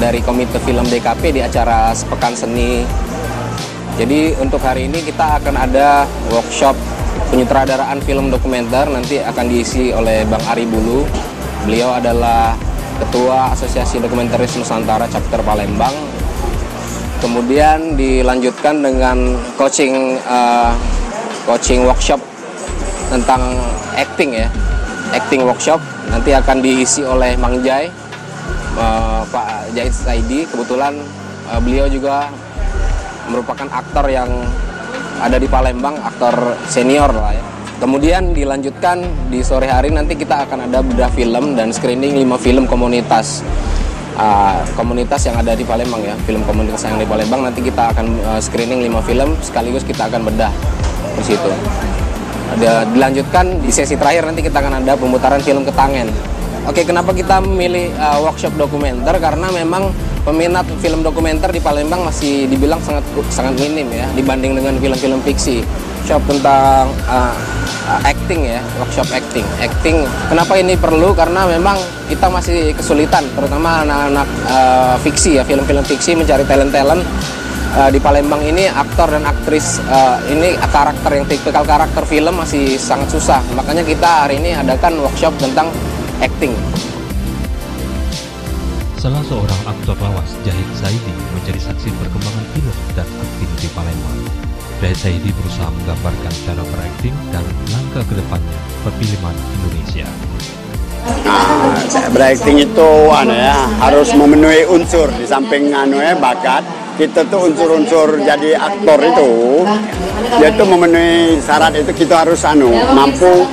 dari Komite Film DKP di acara Sepekan Seni. Jadi untuk hari ini kita akan ada workshop penyutradaraan film dokumenter nanti akan diisi oleh Bang Ari Bulu. Beliau adalah Ketua Asosiasi Dokumentaris Nusantara Chapter Palembang. Kemudian dilanjutkan dengan coaching uh, coaching workshop tentang acting ya, acting workshop nanti akan diisi oleh Mang Jai, uh, Pak Jahid Saidi. Kebetulan uh, beliau juga merupakan aktor yang ada di Palembang, aktor senior lah ya. Kemudian dilanjutkan di sore hari nanti kita akan ada bedah film dan screening 5 film komunitas. Uh, komunitas yang ada di Palembang ya, film komunitas yang di Palembang nanti kita akan uh, screening 5 film sekaligus kita akan bedah di situ. Ada dilanjutkan di sesi terakhir nanti kita akan ada pemutaran film Ketangen. Oke, kenapa kita memilih uh, workshop dokumenter? Karena memang peminat film dokumenter di Palembang masih dibilang sangat sangat minim ya dibanding dengan film-film fiksi. Shop tentang uh, acting ya, workshop acting. Acting. Kenapa ini perlu? Karena memang kita masih kesulitan, terutama anak-anak uh, fiksi ya, film-film fiksi mencari talent-talent di Palembang ini aktor dan aktris ini karakter yang tipikal karakter film masih sangat susah. Makanya kita hari ini adakan workshop tentang acting. Salah seorang aktor lawas, Jahid Saidi, menjadi saksi perkembangan film dan akting di Palembang. Jahid Saidi berusaha menggambarkan cara berakting dan langkah ke depannya perfilman Indonesia. Nah, berakting itu anu ya, harus memenuhi unsur di samping anu ya bakat. Kita tuh unsur-unsur jadi aktor itu, tuh memenuhi syarat itu kita harus anu mampu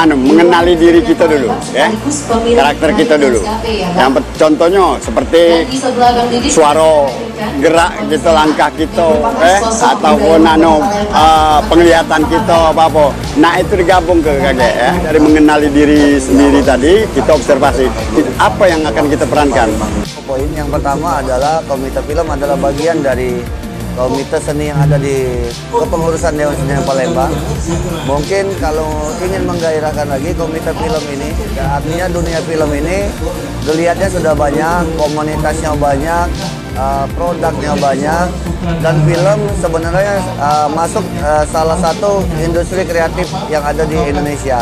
anu mengenali diri kita dulu ya. Karakter kita dulu. yang contohnya seperti suara gerak gitu langkah kita eh ataupun anu uh, penglihatan kita apa apa. Nah itu digabung ke kakek ya. Dari mengenali diri sendiri tadi kita observasi. Apa yang akan kita perankan? Poin yang pertama adalah komite film adalah bagian dari komite seni yang ada di kepengurusan Dewan Seni Palembang. Mungkin kalau ingin menggairahkan lagi komite film ini, ya artinya dunia film ini dilihatnya sudah banyak, komunitasnya banyak, uh, produknya banyak, dan film sebenarnya uh, masuk uh, salah satu industri kreatif yang ada di Indonesia.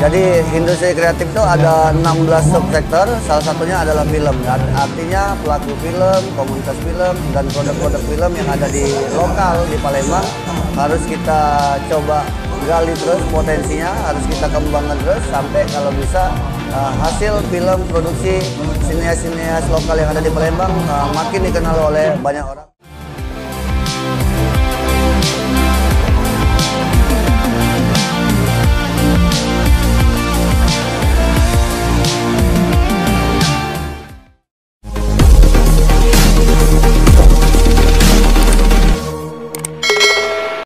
Jadi industri kreatif itu ada 16 subsektor, salah satunya adalah film. Dan artinya pelaku film, komunitas film, dan produk-produk film yang ada di lokal di Palembang harus kita coba gali terus potensinya, harus kita kembangkan terus sampai kalau bisa uh, hasil film produksi sinias-sinias lokal yang ada di Palembang uh, makin dikenal oleh banyak orang.